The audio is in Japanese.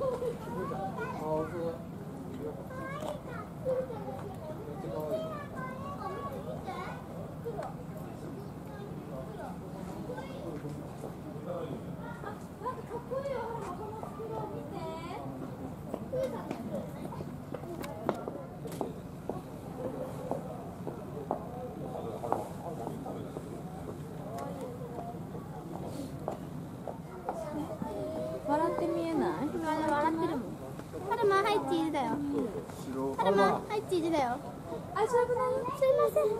Oh, ない笑ってるもん。はるま、はい、チーズだよ。はるま、はい、チーズだよ。あ、危なすいません。